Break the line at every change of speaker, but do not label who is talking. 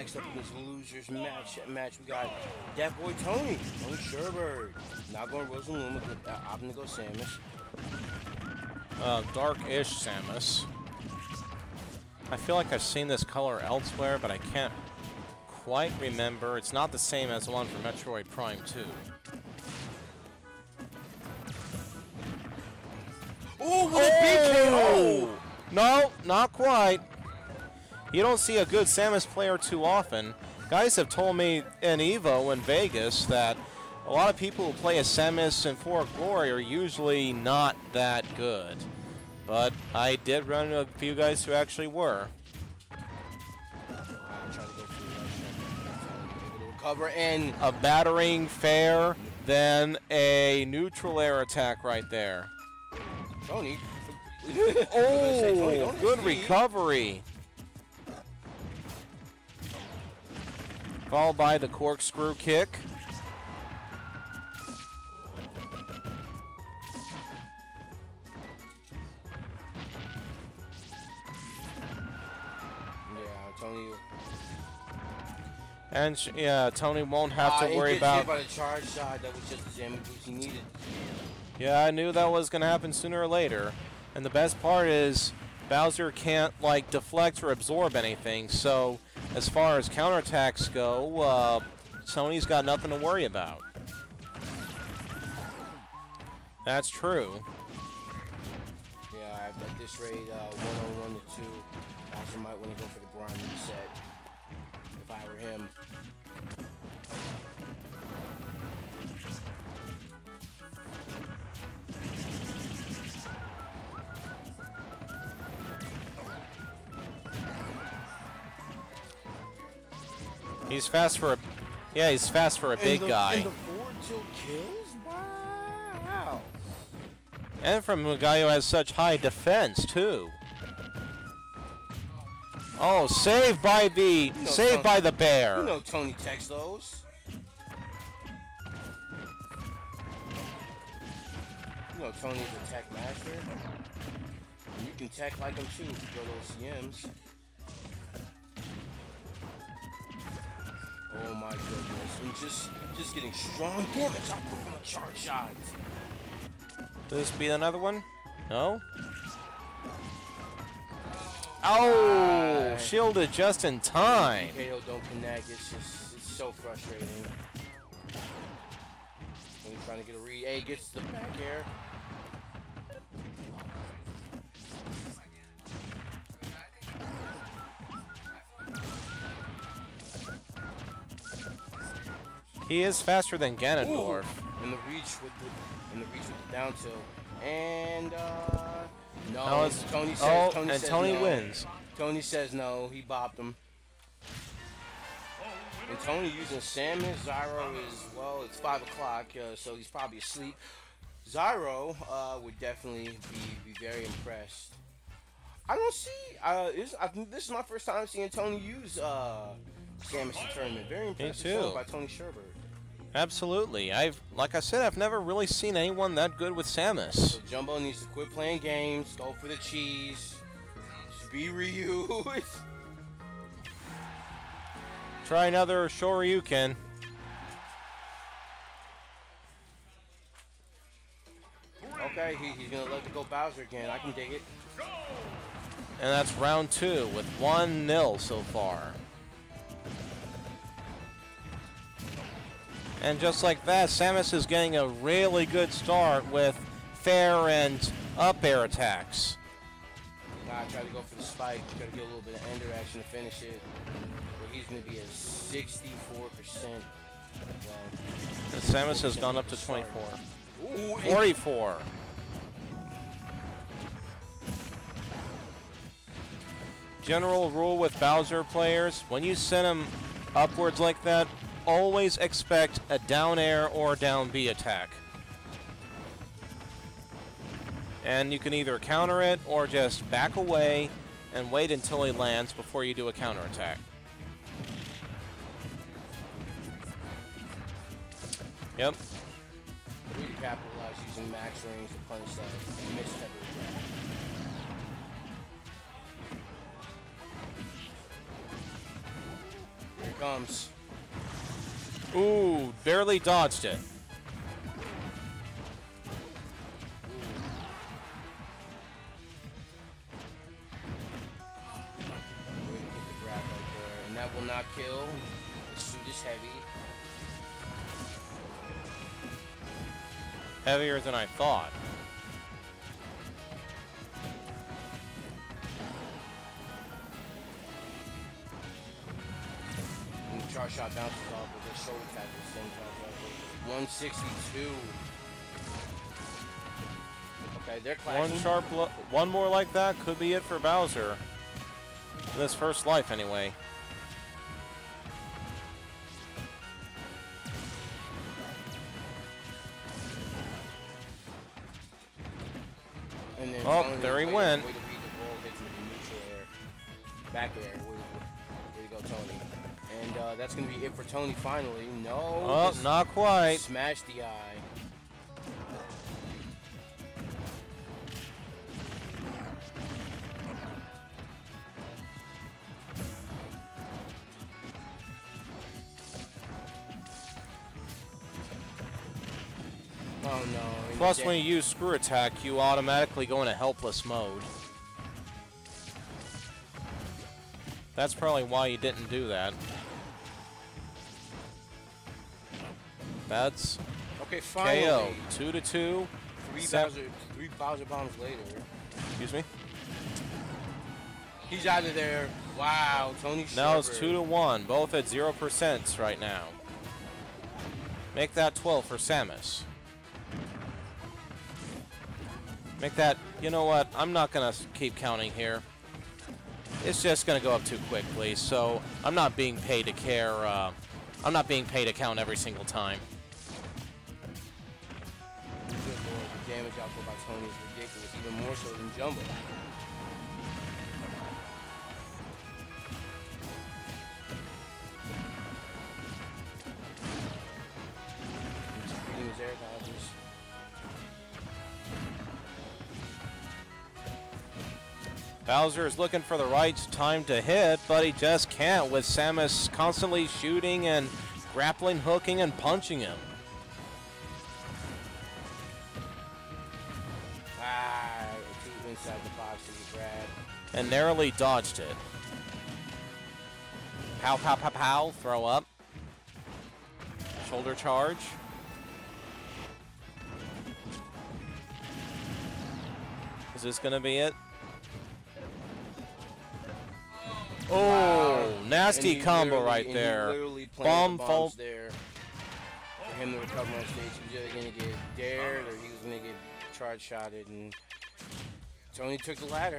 next up in this losers match, match we got that boy Tony, Tony Sherbert. Not going Rosaluma, but uh, I'm gonna go Samus.
Uh, dark-ish Samus. I feel like I've seen this color elsewhere, but I can't quite remember. It's not the same as the one from Metroid Prime 2.
Oh, with a BKO!
No, not quite. You don't see a good Samus player too often. Guys have told me in Evo in Vegas that a lot of people who play a Samus in For Glory are usually not that good. But I did run into a few guys who actually were.
Cover to go for the right shot. Able to recover and
A battering fair, then a neutral air attack right there.
Tony.
Oh, good recovery. Followed by the corkscrew kick.
Yeah, Tony.
And yeah, Tony won't have
Ah,
to
and
worry about.
by the charge shot. That was just the damage he needed.
Yeah, I knew that was going to happen sooner or later. And the best part is Bowser can't like deflect or absorb anything. So as far as counterattacks go, uh, Sony's got nothing to worry about. That's true.
Yeah, at this rate, uh, 101 to 2. Bowser might want to go for the grind reset. If I were him.
He's fast for a, yeah, he's fast for a big
the,
guy,
And the tilt kills? Wow.
and from a guy who has such high defense too. Oh, saved by the,
know
saved
Tony-
by the bear.
You know Tony texts those. You know Tony's a tech master. You can tech like him too, throw those CMs. Oh my goodness. And just just getting strong damage from a charge shot.
Will this be another one? No? Oh,
Ah.
shielded just in time.
KO don't connect, it's just it's so frustrating. He's trying to get a read. Hey, gets the back air.
He is faster than Ganondorf.
In the reach with the in the reach with the down tilt. And uh no,
No, it's-
Tony says
oh,
Tony
and
says
Tony
no.
wins.
Tony says no, he bopped him. And Tony using Samus, Zyro is well, it's five o'clock, uh, so he's probably asleep. Zyro uh, would definitely be, be very impressed. I don't see. Uh, is, I, this is my first time seeing Tony use uh, Samus in tournament. Very impressive
too.
by Tony Sherbert.
Absolutely. I've, like I said, I've never really seen anyone that good with Samus.
So Jumbo needs to quit playing games, go for the cheese, just be Ryu.
Try another Shoryuken.
okay, he, he's gonna let it go Bowser again. I can dig it.
And that's round two with one nil so far. And just like that, Samus is getting a really good start with fair and up air attacks.
Gotta try to go for the spike. Gotta get a little bit of ender action to finish it. But he's gonna be at 64%.
And Samus has gone up to 24.
Ooh,
44. General rule with Bowser players, when you send them upwards like that, always expect a down air or down B attack. And you can either counter it or just back away and wait until he lands before you do a counter attack. Yep.
Really capitalize using max range to punch that missed heavy attack. comes.
Ooh, barely dodged it.
Way to get the grab right there. And that will not kill. The suit is heavy.
Heavier than I thought.
Charge shot bounces off, but they're so attack at the same time. 162. Okay, they're clashing.
One sharp, one more like that could be it for Bowser. This first life, anyway.
And then
Oh, there he went.
Way to read the ball, hits with the. Back air. And uh, that's going to be it for Tony finally. No.
Oh, not quite.
Smash the eye. Oh no.
Plus, when you use screw attack, you automatically go into helpless mode. That's probably why you didn't do that. That's
Okay, finally.
KO. Two to two.
Three Bowser, three Bowser bombs later.
Excuse me.
He's out of there. Wow, Tony
Now it's two to one. Both at zero percent right now. Make that 12 for Samus. Make that. You know what? I'm not gonna keep counting here. It's just gonna go up too quickly. So I'm not being paid to care. Uh, I'm not being paid to count every single time.
Damage output by Tony is ridiculous, even more so than Jumbo.
Bowser is looking for the right time to hit, but he just can't with Samus constantly shooting and grappling, hooking, and punching him.
Inside the box to the grab.
and narrowly dodged it. Pow, pow, pow, pow, throw up. Shoulder charge. Is this going to be it? Oh,
Wow.
nasty combo right there. Bomb fault.
there for him to recover on stage. He was either going to get dared or he was going to get charge shotted. And Tony took the latter.